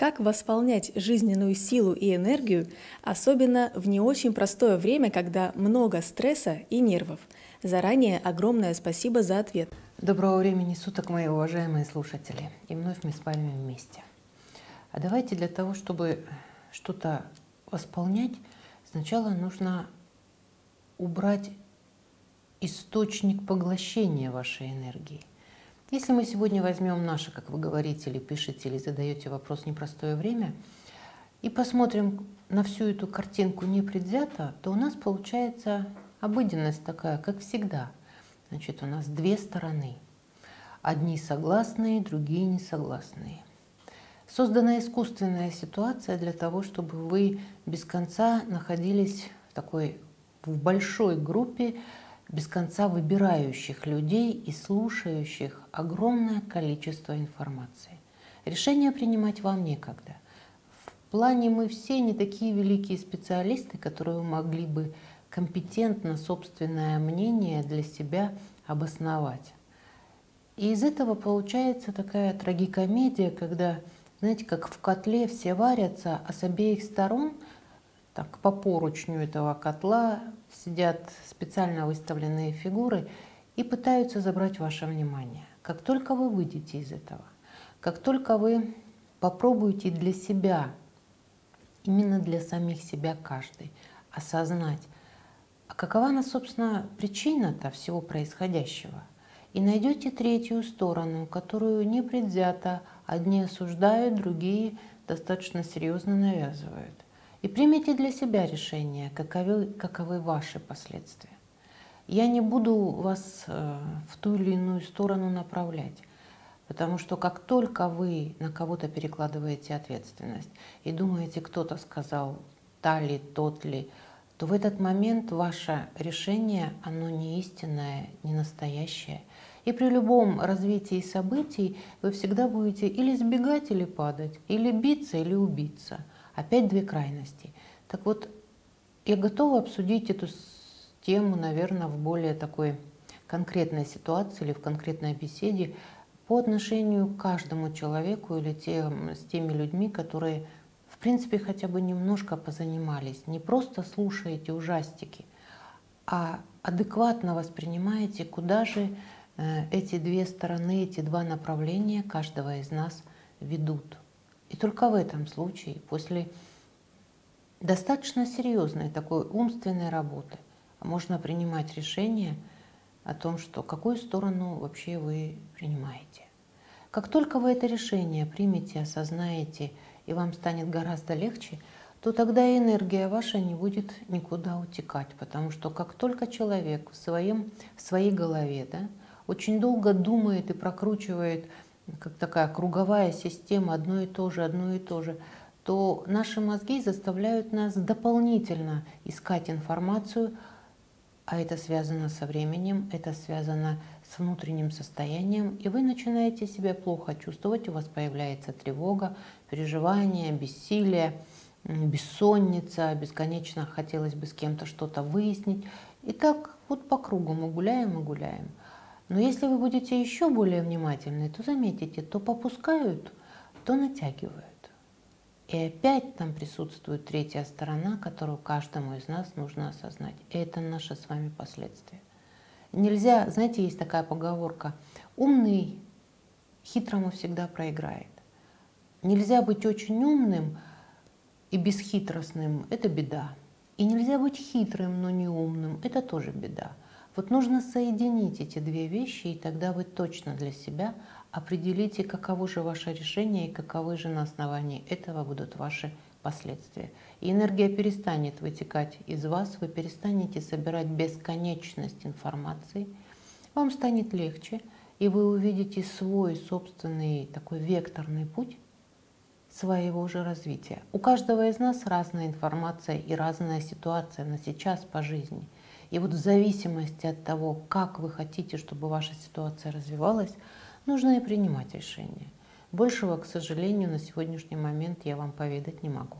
Как восполнять жизненную силу и энергию, особенно в не очень простое время, когда много стресса и нервов? Заранее огромное спасибо за ответ. Доброго времени суток, мои уважаемые слушатели. И вновь мы с вами вместе. А давайте для того, чтобы что-то восполнять, сначала нужно убрать источник поглощения вашей энергии. Если мы сегодня возьмем наше, как вы говорите, или пишете, или задаете вопрос «непростое время», и посмотрим на всю эту картинку непредвзято, то у нас получается обыденность такая, как всегда. Значит, у нас две стороны. Одни согласные, другие несогласные. Создана искусственная ситуация для того, чтобы вы без конца находились в такой в большой группе без конца выбирающих людей и слушающих огромное количество информации. Решение принимать вам некогда. В плане мы все не такие великие специалисты, которые могли бы компетентно собственное мнение для себя обосновать. И из этого получается такая трагикомедия, когда, знаете, как в котле все варятся, а с обеих сторон, так по поручню этого котла сидят специально выставленные фигуры и пытаются забрать ваше внимание. Как только вы выйдете из этого, как только вы попробуете для себя, именно для самих себя каждый, осознать, а какова она, собственно, причина-то всего происходящего, и найдете третью сторону, которую не предвзято одни осуждают, другие достаточно серьезно навязывают – и примите для себя решение, каковы, каковы ваши последствия. Я не буду вас э, в ту или иную сторону направлять, потому что как только вы на кого-то перекладываете ответственность и думаете, кто-то сказал та ли, тот ли, то в этот момент ваше решение, оно не истинное, не настоящее. И при любом развитии событий вы всегда будете или сбегать, или падать, или биться, или убиться – Опять две крайности. Так вот, я готова обсудить эту тему, наверное, в более такой конкретной ситуации или в конкретной беседе по отношению к каждому человеку или тем, с теми людьми, которые, в принципе, хотя бы немножко позанимались. Не просто слушаете ужастики, а адекватно воспринимаете, куда же э, эти две стороны, эти два направления каждого из нас ведут. И только в этом случае, после достаточно серьезной такой умственной работы, можно принимать решение о том, что какую сторону вообще вы принимаете. Как только вы это решение примете, осознаете, и вам станет гораздо легче, то тогда энергия ваша не будет никуда утекать, потому что как только человек в, своем, в своей голове да, очень долго думает и прокручивает как такая круговая система, одно и то же, одно и то же, то наши мозги заставляют нас дополнительно искать информацию, а это связано со временем, это связано с внутренним состоянием, и вы начинаете себя плохо чувствовать, у вас появляется тревога, переживание, бессилие, бессонница, бесконечно хотелось бы с кем-то что-то выяснить. И так вот по кругу мы гуляем и гуляем. Но если вы будете еще более внимательны, то заметите, то попускают, то натягивают. И опять там присутствует третья сторона, которую каждому из нас нужно осознать. И это наше с вами последствия. Нельзя, знаете, есть такая поговорка, умный хитрому всегда проиграет. Нельзя быть очень умным и бесхитростным, это беда. И нельзя быть хитрым, но не умным, это тоже беда. Вот нужно соединить эти две вещи, и тогда вы точно для себя определите, каково же ваше решение и каковы же на основании этого будут ваши последствия. И энергия перестанет вытекать из вас, вы перестанете собирать бесконечность информации, вам станет легче, и вы увидите свой собственный такой векторный путь своего же развития. У каждого из нас разная информация и разная ситуация на сейчас по жизни – и вот в зависимости от того, как вы хотите, чтобы ваша ситуация развивалась, нужно и принимать решение. Большего, к сожалению, на сегодняшний момент я вам поведать не могу.